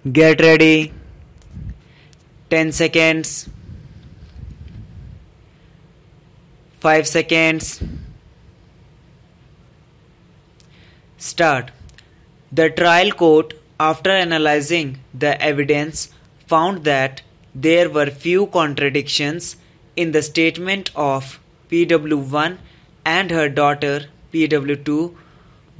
Get ready. 10 seconds. 5 seconds. Start. The trial court, after analyzing the evidence, found that there were few contradictions in the statement of PW1 and her daughter PW2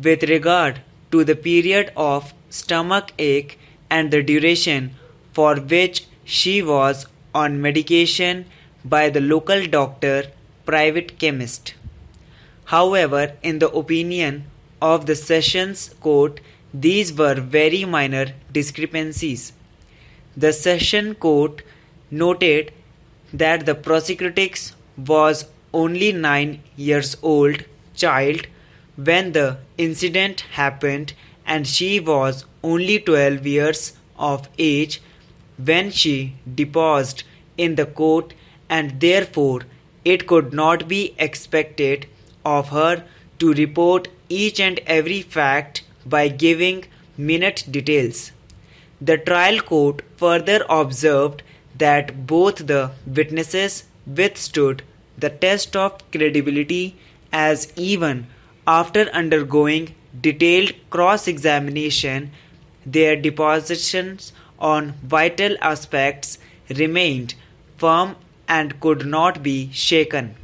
with regard to the period of stomach ache and the duration for which she was on medication by the local doctor private chemist. However, in the opinion of the Sessions Court, these were very minor discrepancies. The Session Court noted that the prosecutrix was only 9 years old child when the incident happened and she was only 12 years of age when she deposed in the court and therefore it could not be expected of her to report each and every fact by giving minute details. The trial court further observed that both the witnesses withstood the test of credibility as even after undergoing detailed cross examination, their depositions on vital aspects remained firm and could not be shaken.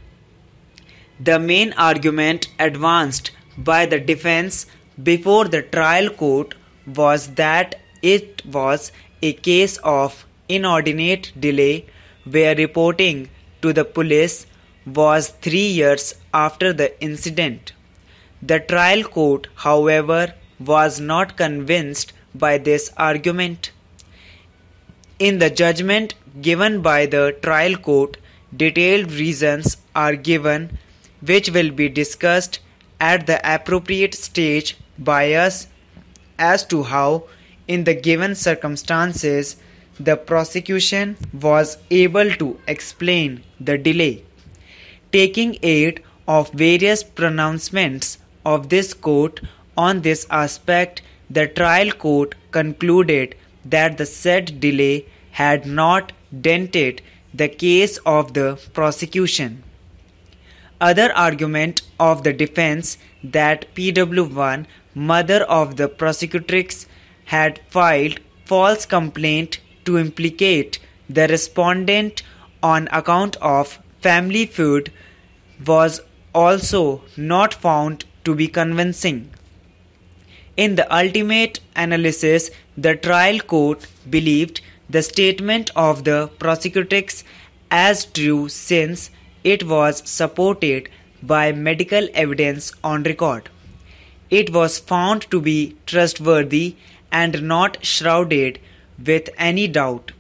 The main argument advanced by the defense before the trial court was that it was a case of inordinate delay where reporting to the police was three years after the incident. The trial court, however, was not convinced by this argument. In the judgment given by the trial court, detailed reasons are given which will be discussed at the appropriate stage by us as to how, in the given circumstances, the prosecution was able to explain the delay. Taking aid of various pronouncements of this court on this aspect, the trial court concluded that the said delay had not dented the case of the prosecution. Other argument of the defense that PW1, mother of the prosecutrix, had filed false complaint to implicate the respondent on account of family feud was also not found to be convincing. In the ultimate analysis, the trial court believed the statement of the prosecutrix as true since it was supported by medical evidence on record. It was found to be trustworthy and not shrouded with any doubt.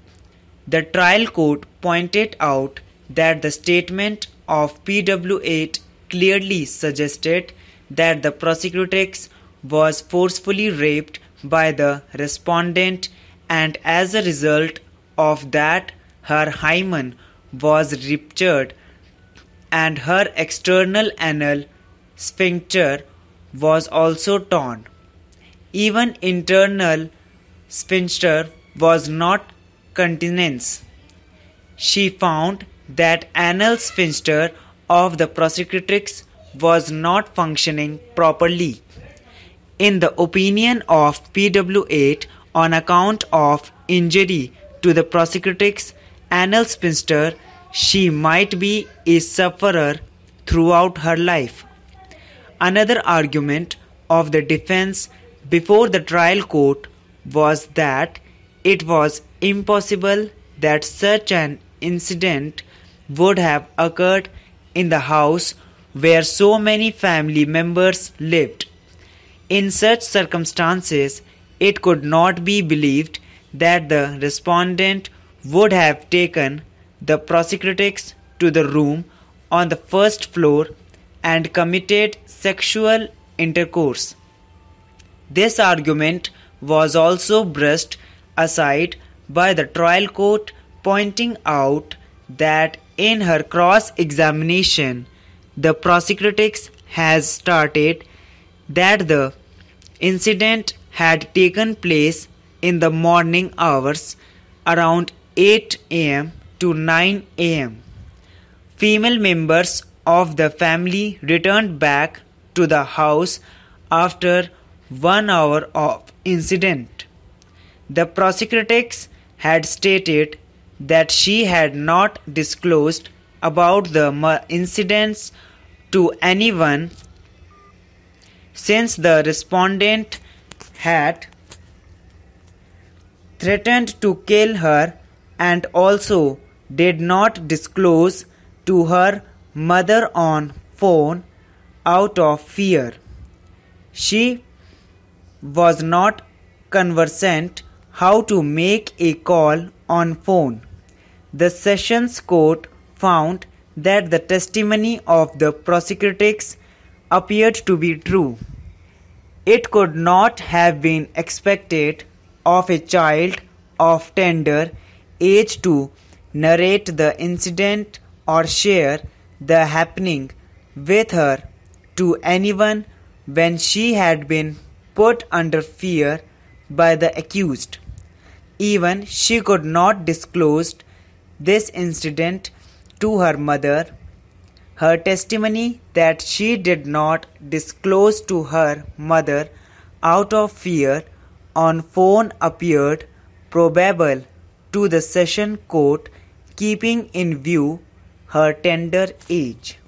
The trial court pointed out that the statement of PW8 clearly suggested that the prosecutrix was forcefully raped by the respondent and as a result of that her hymen was ruptured and her external anal sphincter was also torn. Even internal sphincter was not continence. She found that anal sphincter of the prosecutrix was not functioning properly. In the opinion of PW8, on account of injury to the prosecutrix anal sphincter, she might be a sufferer throughout her life. Another argument of the defense before the trial court was that it was impossible that such an incident would have occurred in the house where so many family members lived. In such circumstances, it could not be believed that the respondent would have taken the prosecutrix to the room on the first floor and committed sexual intercourse. This argument was also brushed aside by the trial court, pointing out that in her cross examination, the prosecutrix has started that the incident had taken place in the morning hours around 8 am to 9 am. Female members of the family returned back to the house after one hour of incident. The prosecutrix had stated that she had not disclosed about the incidents to anyone since the respondent had threatened to kill her and also did not disclose to her mother on phone out of fear. She was not conversant how to make a call on phone. The Sessions Court found that the testimony of the prosecutrix appeared to be true. It could not have been expected of a child of tender age to narrate the incident or share the happening with her to anyone when she had been put under fear by the accused. Even she could not disclose this incident to her mother. Her testimony that she did not disclose to her mother out of fear on phone appeared probable to the session court keeping in view her tender age.